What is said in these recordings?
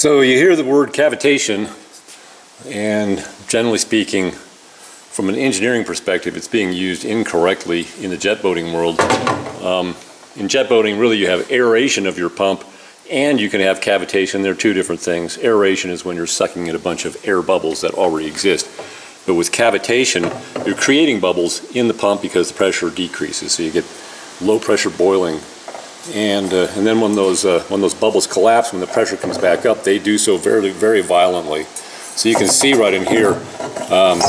So you hear the word cavitation, and generally speaking, from an engineering perspective, it's being used incorrectly in the jet boating world. Um, in jet boating, really you have aeration of your pump and you can have cavitation. They're two different things. Aeration is when you're sucking in a bunch of air bubbles that already exist. But with cavitation, you're creating bubbles in the pump because the pressure decreases. So you get low pressure boiling. And, uh, and then when those, uh, when those bubbles collapse, when the pressure comes back up, they do so very, very violently. So you can see right in here um,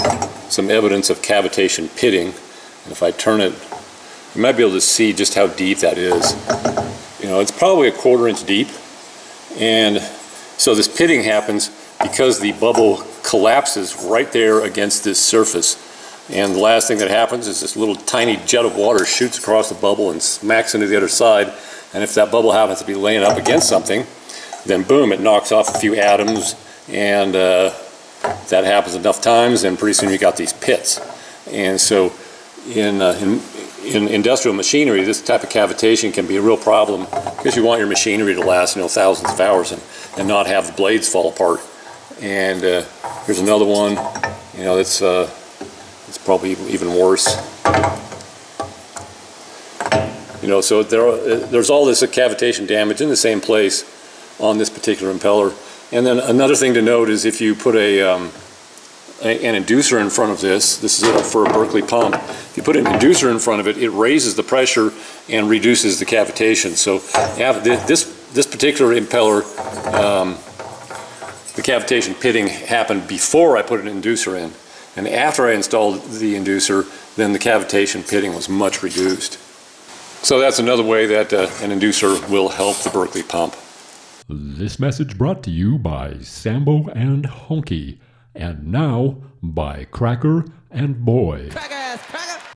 some evidence of cavitation pitting. And if I turn it, you might be able to see just how deep that is. You know, it's probably a quarter inch deep. And so this pitting happens because the bubble collapses right there against this surface. And the last thing that happens is this little tiny jet of water shoots across the bubble and smacks into the other side. And if that bubble happens to be laying up against something, then boom, it knocks off a few atoms. And uh, that happens enough times, and pretty soon you got these pits. And so in, uh, in in industrial machinery, this type of cavitation can be a real problem because you want your machinery to last, you know, thousands of hours and, and not have the blades fall apart. And uh, here's another one, you know, it's, uh, it's probably even worse. You know, so there are, there's all this cavitation damage in the same place on this particular impeller. And then another thing to note is if you put a, um, an inducer in front of this, this is for a Berkeley pump, if you put an inducer in front of it, it raises the pressure and reduces the cavitation. So this, this particular impeller, um, the cavitation pitting happened before I put an inducer in. And after I installed the inducer, then the cavitation pitting was much reduced. So that's another way that uh, an inducer will help the Berkeley pump. This message brought to you by Sambo and Honky and now by Cracker and Boy.